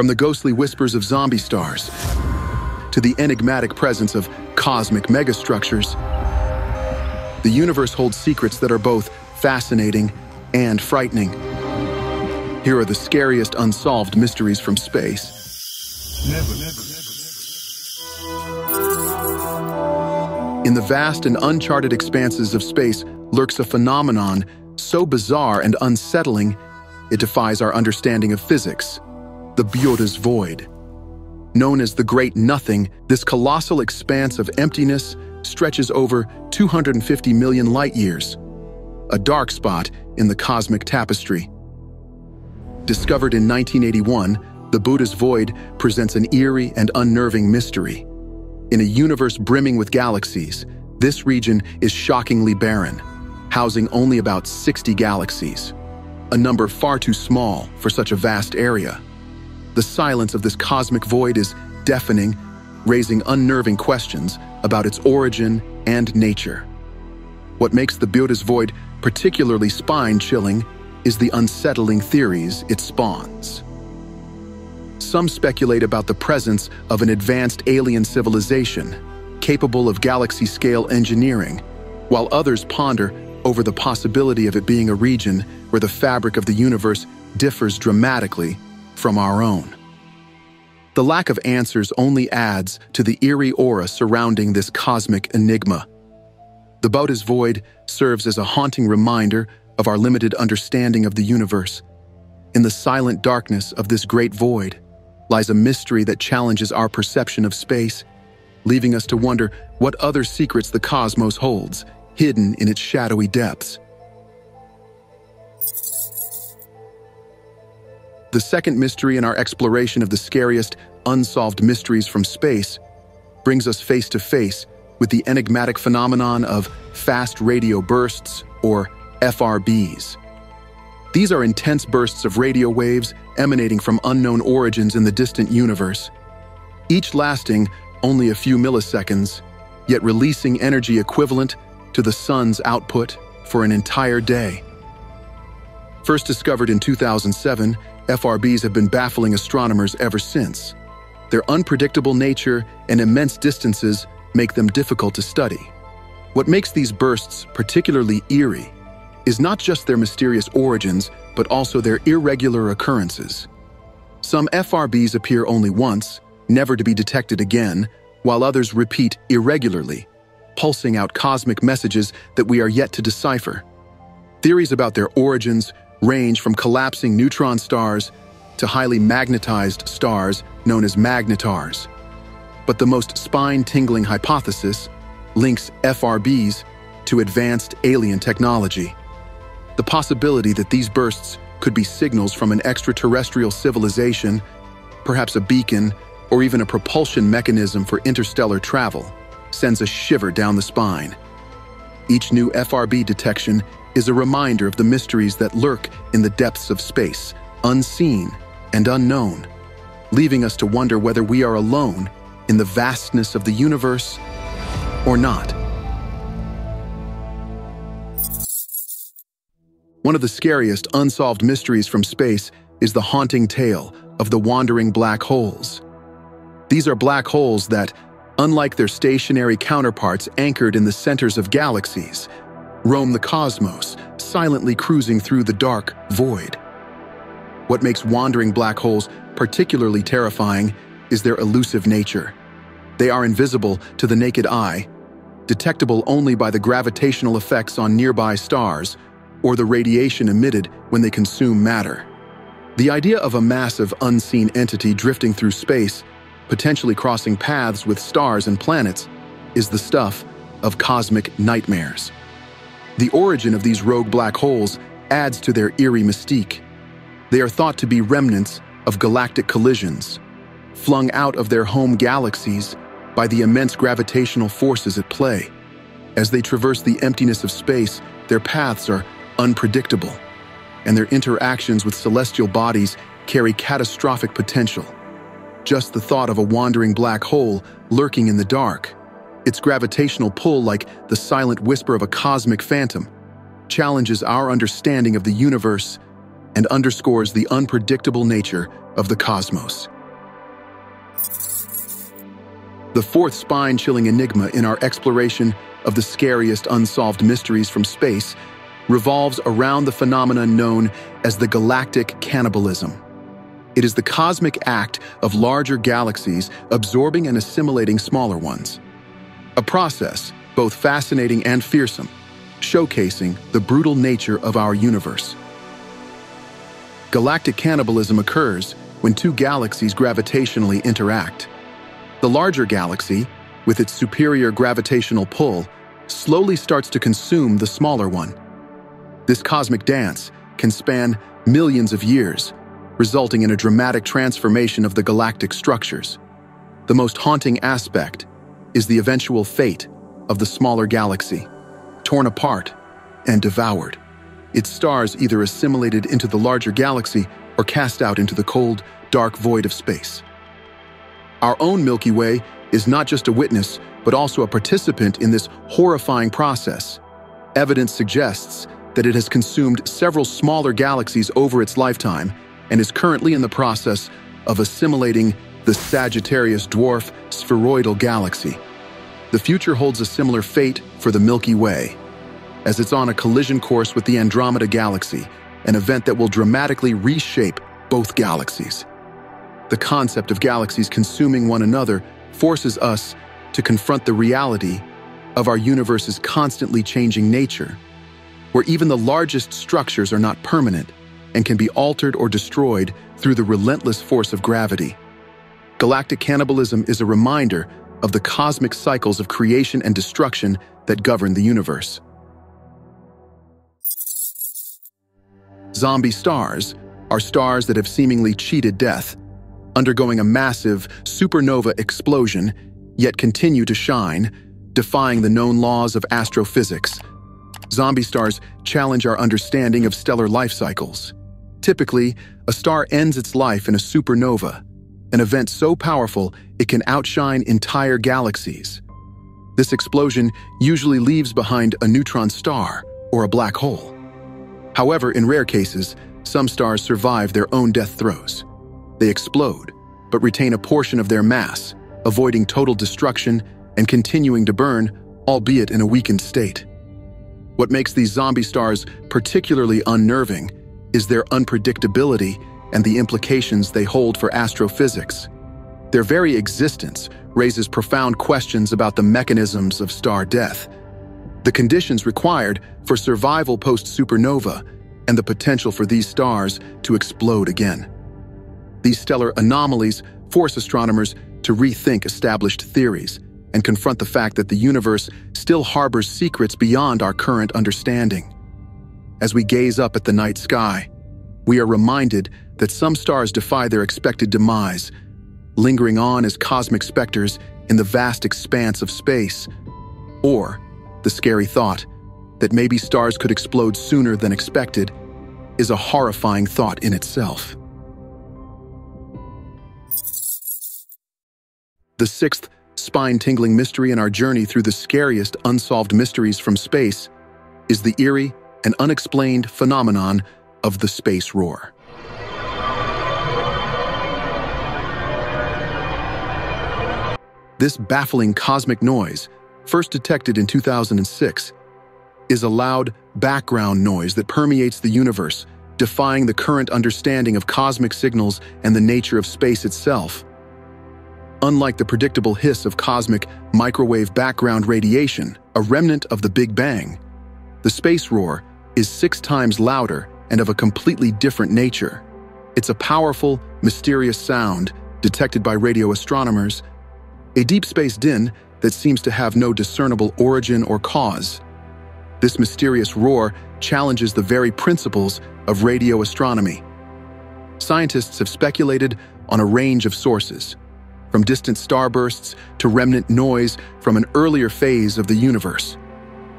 From the ghostly whispers of zombie stars to the enigmatic presence of cosmic megastructures, the universe holds secrets that are both fascinating and frightening. Here are the scariest unsolved mysteries from space. Never, never, never. In the vast and uncharted expanses of space lurks a phenomenon so bizarre and unsettling, it defies our understanding of physics the Boötes Void. Known as the Great Nothing, this colossal expanse of emptiness stretches over 250 million light years, a dark spot in the cosmic tapestry. Discovered in 1981, the Boötes Void presents an eerie and unnerving mystery. In a universe brimming with galaxies, this region is shockingly barren, housing only about 60 galaxies, a number far too small for such a vast area. The silence of this cosmic void is deafening, raising unnerving questions about its origin and nature. What makes the Boötes void particularly spine-chilling is the unsettling theories it spawns. Some speculate about the presence of an advanced alien civilization capable of galaxy-scale engineering, while others ponder over the possibility of it being a region where the fabric of the universe differs dramatically from our own. The lack of answers only adds to the eerie aura surrounding this cosmic enigma. The Boötes Void serves as a haunting reminder of our limited understanding of the universe. In the silent darkness of this great void lies a mystery that challenges our perception of space, leaving us to wonder what other secrets the cosmos holds, hidden in its shadowy depths. The second mystery in our exploration of the scariest, unsolved mysteries from space brings us face to face with the enigmatic phenomenon of fast radio bursts, or FRBs. These are intense bursts of radio waves emanating from unknown origins in the distant universe, each lasting only a few milliseconds, yet releasing energy equivalent to the sun's output for an entire day. First discovered in 2007, FRBs have been baffling astronomers ever since. Their unpredictable nature and immense distances make them difficult to study. What makes these bursts particularly eerie is not just their mysterious origins, but also their irregular occurrences. Some FRBs appear only once, never to be detected again, while others repeat irregularly, pulsing out cosmic messages that we are yet to decipher. Theories about their origins range from collapsing neutron stars to highly magnetized stars known as magnetars. But the most spine-tingling hypothesis links FRBs to advanced alien technology. The possibility that these bursts could be signals from an extraterrestrial civilization, perhaps a beacon, or even a propulsion mechanism for interstellar travel, sends a shiver down the spine. Each new FRB detection is a reminder of the mysteries that lurk in the depths of space, unseen and unknown, leaving us to wonder whether we are alone in the vastness of the universe or not. One of the scariest unsolved mysteries from space is the haunting tale of the wandering black holes. These are black holes that, unlike their stationary counterparts anchored in the centers of galaxies, roam the cosmos, silently cruising through the dark void. What makes wandering black holes particularly terrifying is their elusive nature. They are invisible to the naked eye, detectable only by the gravitational effects on nearby stars or the radiation emitted when they consume matter. The idea of a massive, unseen entity drifting through space, potentially crossing paths with stars and planets, is the stuff of cosmic nightmares. The origin of these rogue black holes adds to their eerie mystique. They are thought to be remnants of galactic collisions, flung out of their home galaxies by the immense gravitational forces at play. As they traverse the emptiness of space, their paths are unpredictable, and their interactions with celestial bodies carry catastrophic potential. Just the thought of a wandering black hole lurking in the dark its gravitational pull, like the silent whisper of a cosmic phantom, challenges our understanding of the universe and underscores the unpredictable nature of the cosmos. The fourth spine-chilling enigma in our exploration of the scariest unsolved mysteries from space revolves around the phenomenon known as the galactic cannibalism. It is the cosmic act of larger galaxies absorbing and assimilating smaller ones. A process both fascinating and fearsome, showcasing the brutal nature of our universe. Galactic cannibalism occurs when two galaxies gravitationally interact. The larger galaxy, with its superior gravitational pull, slowly starts to consume the smaller one. This cosmic dance can span millions of years, resulting in a dramatic transformation of the galactic structures. The most haunting aspect is the eventual fate of the smaller galaxy, torn apart and devoured. Its stars either assimilated into the larger galaxy or cast out into the cold, dark void of space. Our own Milky Way is not just a witness, but also a participant in this horrifying process. Evidence suggests that it has consumed several smaller galaxies over its lifetime and is currently in the process of assimilating the Sagittarius dwarf spheroidal galaxy. The future holds a similar fate for the Milky Way, as it's on a collision course with the Andromeda Galaxy, an event that will dramatically reshape both galaxies. The concept of galaxies consuming one another forces us to confront the reality of our universe's constantly changing nature, where even the largest structures are not permanent and can be altered or destroyed through the relentless force of gravity. Galactic cannibalism is a reminder of the cosmic cycles of creation and destruction that govern the universe. Zombie stars are stars that have seemingly cheated death, undergoing a massive supernova explosion, yet continue to shine, defying the known laws of astrophysics. Zombie stars challenge our understanding of stellar life cycles. Typically, a star ends its life in a supernova, an event so powerful it can outshine entire galaxies. This explosion usually leaves behind a neutron star or a black hole. However, in rare cases, some stars survive their own death throes. They explode, but retain a portion of their mass, avoiding total destruction and continuing to burn, albeit in a weakened state. What makes these zombie stars particularly unnerving is their unpredictability and the implications they hold for astrophysics. Their very existence raises profound questions about the mechanisms of star death, the conditions required for survival post-supernova, and the potential for these stars to explode again. These stellar anomalies force astronomers to rethink established theories and confront the fact that the universe still harbors secrets beyond our current understanding. As we gaze up at the night sky, we are reminded that some stars defy their expected demise, lingering on as cosmic specters in the vast expanse of space. Or, the scary thought that maybe stars could explode sooner than expected is a horrifying thought in itself. The sixth spine-tingling mystery in our journey through the scariest unsolved mysteries from space is the eerie and unexplained phenomenon of the space roar. This baffling cosmic noise, first detected in 2006, is a loud background noise that permeates the universe, defying the current understanding of cosmic signals and the nature of space itself. Unlike the predictable hiss of cosmic microwave background radiation, a remnant of the Big Bang, the space roar is six times louder and of a completely different nature. It's a powerful, mysterious sound detected by radio astronomers a deep space din that seems to have no discernible origin or cause. This mysterious roar challenges the very principles of radio astronomy. Scientists have speculated on a range of sources, from distant starbursts to remnant noise from an earlier phase of the universe.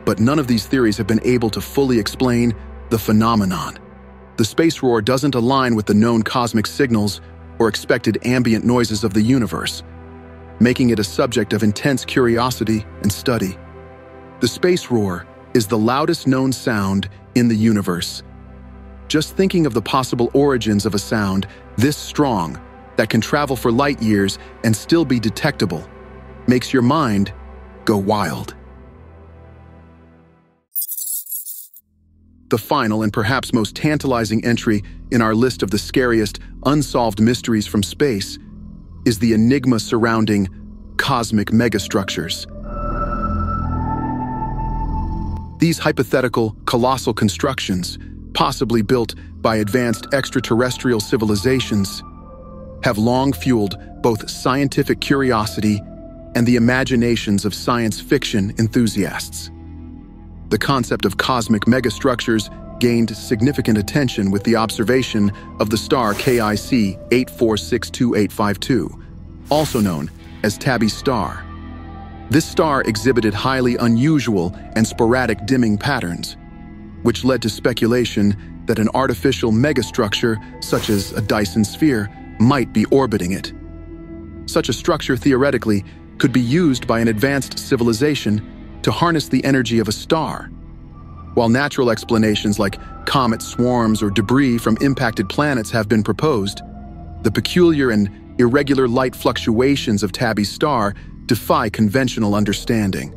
But none of these theories have been able to fully explain the phenomenon. The space roar doesn't align with the known cosmic signals or expected ambient noises of the universe, making it a subject of intense curiosity and study. The space roar is the loudest known sound in the universe. Just thinking of the possible origins of a sound this strong that can travel for light years and still be detectable makes your mind go wild. The final and perhaps most tantalizing entry in our list of the scariest unsolved mysteries from space is the enigma surrounding cosmic megastructures. These hypothetical, colossal constructions, possibly built by advanced extraterrestrial civilizations, have long fueled both scientific curiosity and the imaginations of science fiction enthusiasts. The concept of cosmic megastructures gained significant attention with the observation of the star KIC 8462852, also known as Tabby's star. This star exhibited highly unusual and sporadic dimming patterns, which led to speculation that an artificial megastructure, such as a Dyson sphere, might be orbiting it. Such a structure theoretically could be used by an advanced civilization to harness the energy of a star. While natural explanations like comet swarms or debris from impacted planets have been proposed, the peculiar and irregular light fluctuations of Tabby's star defy conventional understanding.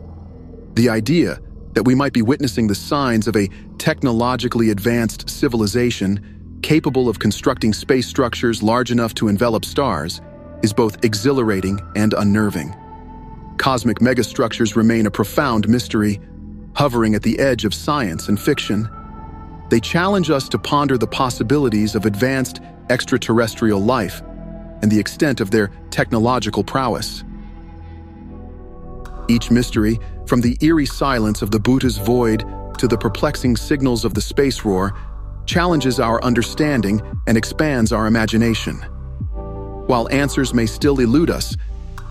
The idea that we might be witnessing the signs of a technologically advanced civilization capable of constructing space structures large enough to envelop stars is both exhilarating and unnerving. Cosmic megastructures remain a profound mystery, hovering at the edge of science and fiction. They challenge us to ponder the possibilities of advanced extraterrestrial life and the extent of their technological prowess. Each mystery, from the eerie silence of the Boötes void to the perplexing signals of the space roar, challenges our understanding and expands our imagination. While answers may still elude us,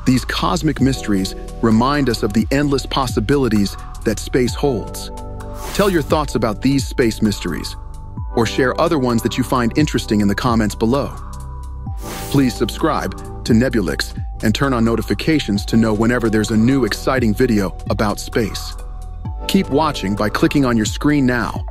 these cosmic mysteries remind us of the endless possibilities that space holds. Tell your thoughts about these space mysteries, or share other ones that you find interesting in the comments below. Please subscribe to Nebulix and turn on notifications to know whenever there's a new exciting video about space. Keep watching by clicking on your screen now